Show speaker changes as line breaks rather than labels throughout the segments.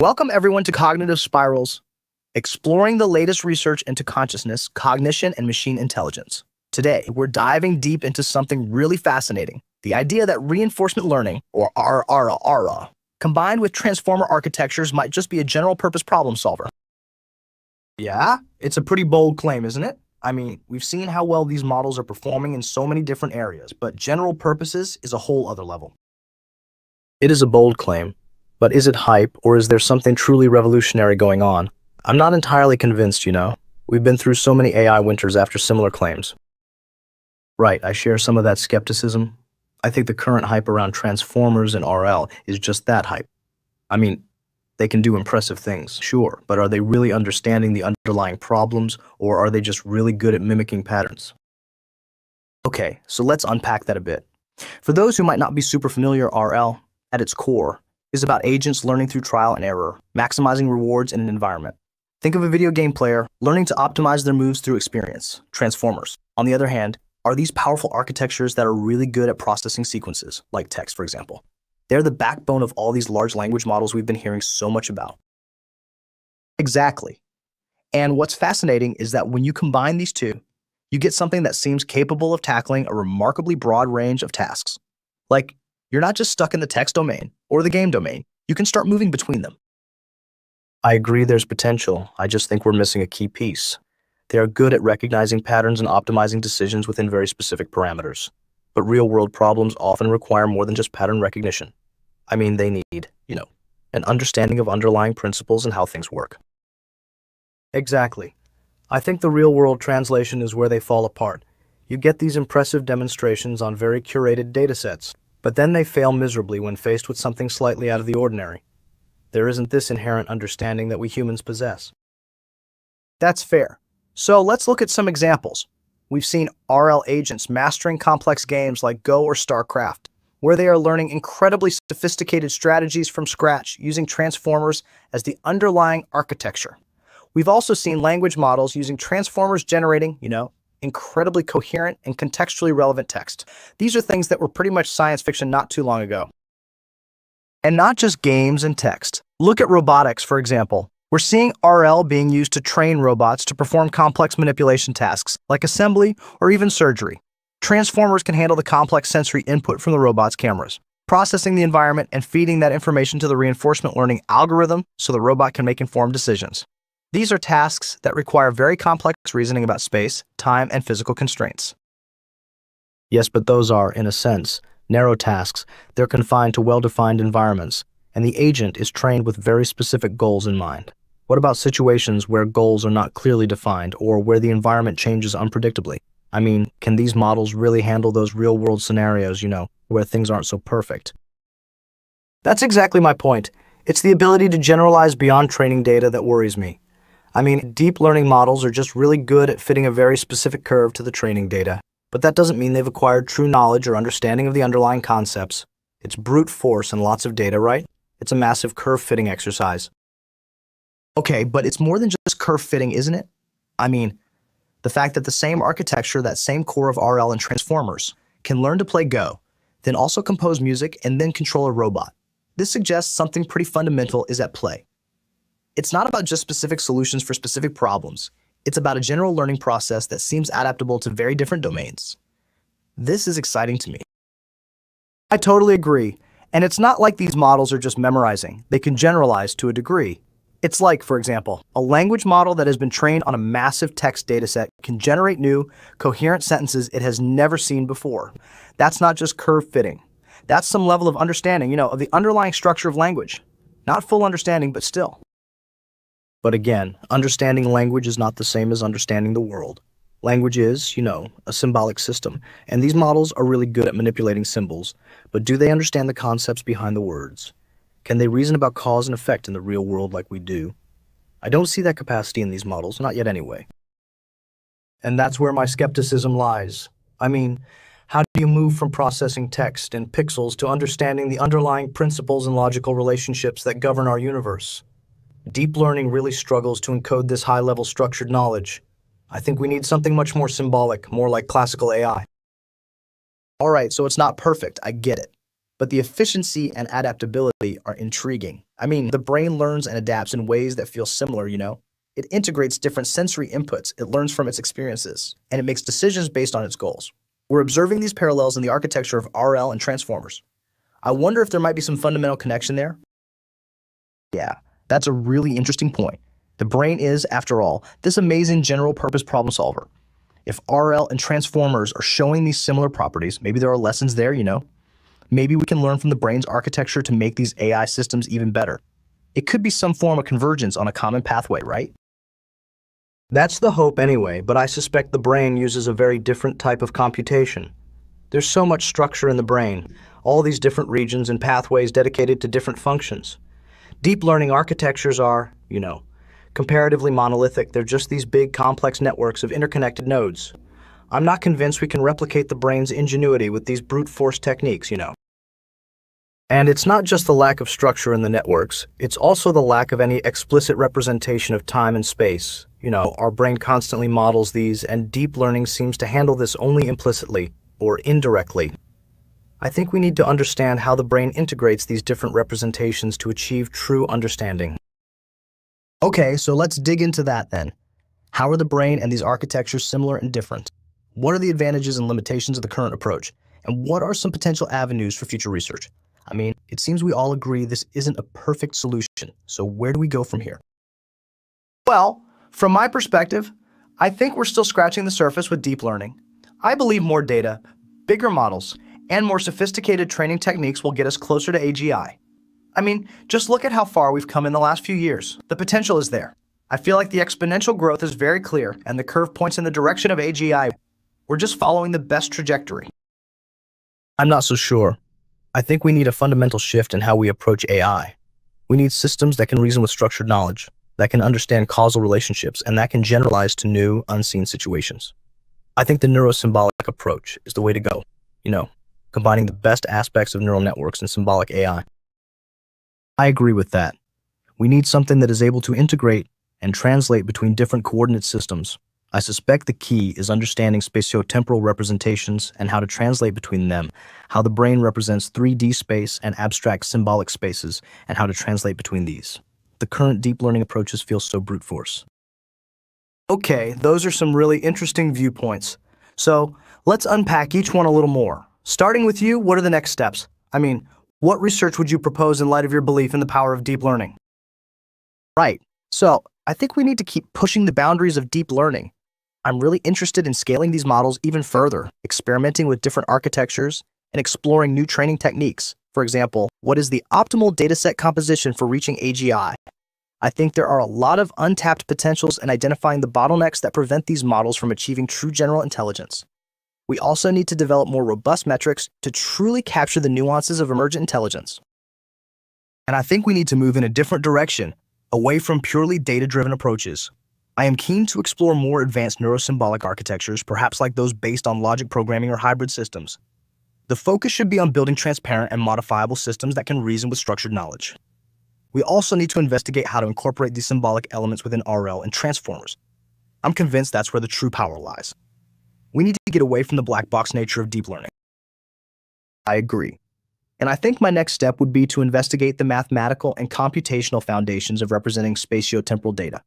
Welcome everyone to Cognitive Spirals, exploring the latest research into consciousness, cognition, and machine intelligence. Today, we're diving deep into something really fascinating, the idea that reinforcement learning, or RRR, combined with transformer architectures might just be a general purpose problem solver. Yeah, it's a pretty bold claim, isn't it? I mean, we've seen how well these models are performing in so many different areas, but general purposes is a whole other level. It is a bold claim, but is it hype, or is there something truly revolutionary going on? I'm not entirely convinced, you know. We've been through so many AI winters after similar claims. Right, I share some of that skepticism. I think the current hype around Transformers and RL is just that hype. I mean, they can do impressive things, sure, but are they really understanding the underlying problems, or are they just really good at mimicking patterns? Okay, so let's unpack that a bit. For those who might not be super familiar, RL, at its core, is about agents learning through trial and error, maximizing rewards in an environment. Think of a video game player learning to optimize their moves through experience, transformers. On the other hand, are these powerful architectures that are really good at processing sequences, like text, for example. They're the backbone of all these large language models we've been hearing so much about. Exactly. And what's fascinating is that when you combine these two, you get something that seems capable of tackling a remarkably broad range of tasks. Like, you're not just stuck in the text domain or the game domain. You can start moving between them. I agree there's potential. I just think we're missing a key piece. They are good at recognizing patterns and optimizing decisions within very specific parameters. But real-world problems often require more than just pattern recognition. I mean, they need, you know, an understanding of underlying principles and how things work. Exactly. I think the real-world translation is where they fall apart. You get these impressive demonstrations on very curated datasets, but then they fail miserably when faced with something slightly out of the ordinary. There isn't this inherent understanding that we humans possess. That's fair. So let's look at some examples. We've seen RL agents mastering complex games like Go or StarCraft, where they are learning incredibly sophisticated strategies from scratch using transformers as the underlying architecture. We've also seen language models using transformers generating, you know, incredibly coherent and contextually relevant text. These are things that were pretty much science fiction not too long ago. And not just games and text. Look at robotics, for example. We're seeing RL being used to train robots to perform complex manipulation tasks, like assembly or even surgery. Transformers can handle the complex sensory input from the robot's cameras, processing the environment and feeding that information to the reinforcement learning algorithm so the robot can make informed decisions. These are tasks that require very complex reasoning about space, time, and physical constraints. Yes, but those are, in a sense, narrow tasks. They're confined to well-defined environments, and the agent is trained with very specific goals in mind. What about situations where goals are not clearly defined or where the environment changes unpredictably? I mean, can these models really handle those real-world scenarios, you know, where things aren't so perfect? That's exactly my point. It's the ability to generalize beyond training data that worries me. I mean, deep learning models are just really good at fitting a very specific curve to the training data, but that doesn't mean they've acquired true knowledge or understanding of the underlying concepts. It's brute force and lots of data, right? It's a massive curve fitting exercise. Okay, but it's more than just curve fitting, isn't it? I mean, the fact that the same architecture, that same core of RL and transformers, can learn to play Go, then also compose music and then control a robot. This suggests something pretty fundamental is at play. It's not about just specific solutions for specific problems. It's about a general learning process that seems adaptable to very different domains. This is exciting to me. I totally agree. And it's not like these models are just memorizing. They can generalize to a degree. It's like, for example, a language model that has been trained on a massive text dataset can generate new, coherent sentences it has never seen before. That's not just curve fitting. That's some level of understanding, you know, of the underlying structure of language. Not full understanding, but still. But again, understanding language is not the same as understanding the world. Language is, you know, a symbolic system, and these models are really good at manipulating symbols, but do they understand the concepts behind the words? Can they reason about cause and effect in the real world like we do? I don't see that capacity in these models, not yet anyway. And that's where my skepticism lies. I mean, how do you move from processing text and pixels to understanding the underlying principles and logical relationships that govern our universe? Deep learning really struggles to encode this high-level structured knowledge. I think we need something much more symbolic, more like classical AI. All right, so it's not perfect, I get it. but the efficiency and adaptability are intriguing. I mean, the brain learns and adapts in ways that feel similar, you know? It integrates different sensory inputs, it learns from its experiences, and it makes decisions based on its goals. We're observing these parallels in the architecture of RL and transformers. I wonder if there might be some fundamental connection there. Yeah, that's a really interesting point. The brain is, after all, this amazing general purpose problem solver. If RL and transformers are showing these similar properties, maybe there are lessons there, you know? Maybe we can learn from the brain's architecture to make these AI systems even better. It could be some form of convergence on a common pathway, right?
That's the hope anyway, but I suspect the brain uses a very different type of computation. There's so much structure in the brain, all these different regions and pathways dedicated to different functions. Deep learning architectures are, you know, comparatively monolithic. They're just these big, complex networks of interconnected nodes. I'm not convinced we can replicate the brain's ingenuity with these brute force techniques, you know. And it's not just the lack of structure in the networks, it's also the lack of any explicit representation of time and space. You know, our brain constantly models these, and deep learning seems to handle this only implicitly or indirectly. I think we need to understand how the brain integrates these different representations to achieve true understanding.
Okay, so let's dig into that then. How are the brain and these architectures similar and different? What are the advantages and limitations of the current approach? And what are some potential avenues for future research? I mean, it seems we all agree this isn't a perfect solution, so where do we go from here? Well, from my perspective, I think we're still scratching the surface with deep learning. I believe more data, bigger models, and more sophisticated training techniques will get us closer to AGI. I mean, just look at how far we've come in the last few years. The potential is there. I feel like the exponential growth is very clear and the curve points in the direction of AGI. We're just following the best trajectory.
I'm not so sure. I think we need a fundamental shift in how we approach AI. We need systems that can reason with structured knowledge, that can understand causal relationships, and that can generalize to new, unseen situations. I think the neurosymbolic approach is the way to go, you know, combining the best aspects of neural networks and symbolic AI.
I agree with that. We need something that is able to integrate and translate between different coordinate systems. I suspect the key is understanding spatiotemporal representations and how to translate between them, how the brain represents 3D space and abstract symbolic spaces, and how to translate between these. The current deep learning approaches feel so brute force. Okay, those are some really interesting viewpoints. So let's unpack each one a little more. Starting with you, what are the next steps? I mean, what research would you propose in light of your belief in the power of deep learning? Right. So, I think we need to keep pushing the boundaries of deep learning. I'm really interested in scaling these models even further, experimenting with different architectures, and exploring new training techniques. For example, what is the optimal dataset composition for reaching AGI? I think there are a lot of untapped potentials in identifying the bottlenecks that prevent these models from achieving true general intelligence. We also need to develop more robust metrics to truly capture the nuances of emergent intelligence. And I think we need to move in a different direction, away from purely data-driven approaches. I am keen to explore more advanced neurosymbolic architectures, perhaps like those based on logic programming or hybrid systems. The focus should be on building transparent and modifiable systems that can reason with structured knowledge. We also need to investigate how to incorporate these symbolic elements within RL and transformers. I'm convinced that's where the true power lies. We need to get away from the black box nature of deep learning. I agree. And I think my next step would be to investigate the mathematical and computational foundations of representing spatiotemporal data.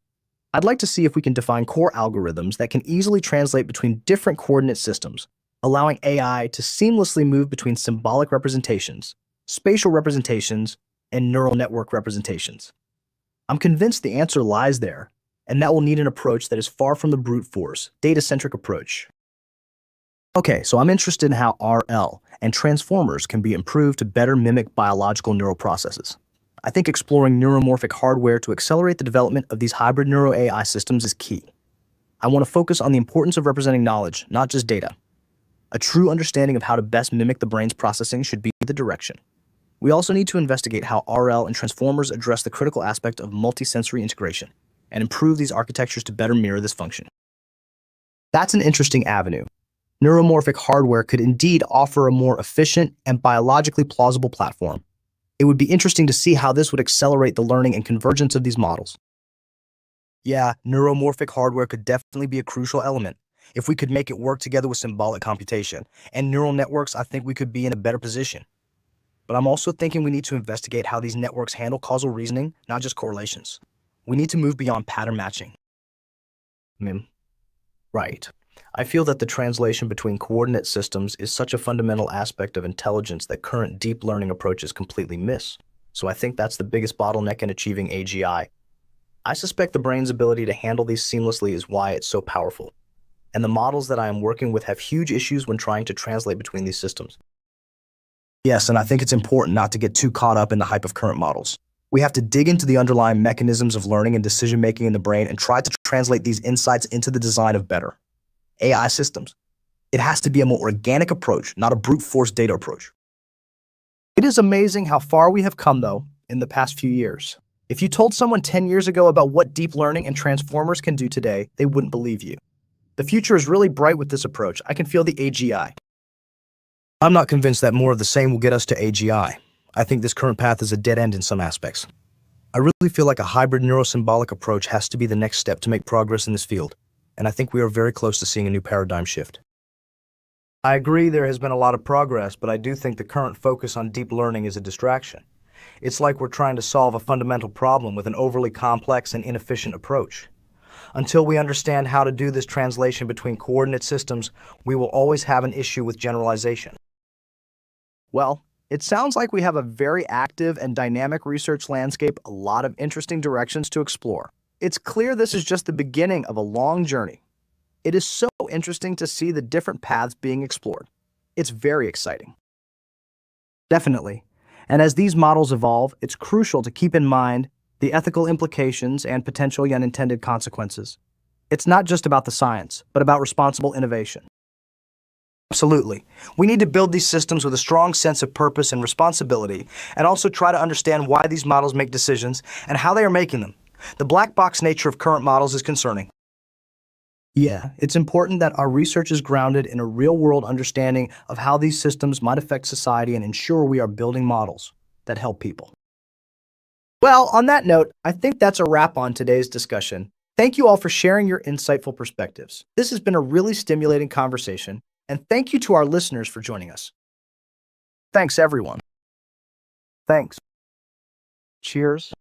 I'd like to see if we can define core algorithms that can easily translate between different coordinate systems, allowing AI to seamlessly move between symbolic representations, spatial representations, and neural network representations. I'm convinced the answer lies there, and that will need an approach that is far from the brute force, data-centric approach. Okay, so I'm interested in how RL and transformers can be improved to better mimic biological neural processes. I think exploring neuromorphic hardware to accelerate the development of these hybrid neuro AI systems is key. I want to focus on the importance of representing knowledge, not just data. A true understanding of how to best mimic the brain's processing should be the direction. We also need to investigate how RL and transformers address the critical aspect of multisensory integration and improve these architectures to better mirror this function. That's an interesting avenue, neuromorphic hardware could indeed offer a more efficient and biologically plausible platform. It would be interesting to see how this would accelerate the learning and convergence of these models. Yeah, neuromorphic hardware could definitely be a crucial element. If we could make it work together with symbolic computation and neural networks, I think we could be in a better position. but I'm also thinking we need to investigate how these networks handle causal reasoning, not just correlations. We need to move beyond pattern matching. Mim. Right. I feel that the translation between coordinate systems is such a fundamental aspect of intelligence that current deep learning approaches completely miss. So I think that's the biggest bottleneck in achieving AGI. I suspect the brain's ability to handle these seamlessly is why it's so powerful. And the models that I am working with have huge issues when trying to translate between these systems. Yes, and I think it's important not to get too caught up in the hype of current models. We have to dig into the underlying mechanisms of learning and decision making in the brain and try to translate these insights into the design of better AI systems. It has to be a more organic approach, not a brute force data approach. It is amazing how far we have come, though, in the past few years. If you told someone 10 years ago about what deep learning and transformers can do today, they wouldn't believe you. The future is really bright with this approach. I can feel the AGI. I'm not convinced that more of the same will get us to AGI. I think this current path is a dead end in some aspects. I really feel like a hybrid neurosymbolic approach has to be the next step to make progress in this field, and I think we are very close to seeing a new paradigm shift. I agree there has been a lot of progress, but I do think the current focus on deep learning is a distraction. It's like we're trying to solve a fundamental problem with an overly complex and inefficient approach. Until we understand how to do this translation between coordinate systems, we will always have an issue with generalization. Well, it sounds like we have a very active and dynamic research landscape, a lot of interesting directions to explore. It's clear this is just the beginning of a long journey. It is so interesting to see the different paths being explored. It's very exciting. Definitely. And as these models evolve, it's crucial to keep in mind the ethical implications and potential unintended consequences. It's not just about the science, but about responsible innovation. Absolutely. We need to build these systems with a strong sense of purpose and responsibility, and also try to understand why these models make decisions and how they are making them. The black box nature of current models is concerning. Yeah, it's important that our research is grounded in a real world understanding of how these systems might affect society and ensure we are building models that help people. Well, on that note, I think that's a wrap on today's discussion. Thank you all for sharing your insightful perspectives. This has been a really stimulating conversation, and thank you to our listeners for joining us. Thanks, everyone. Thanks. Cheers.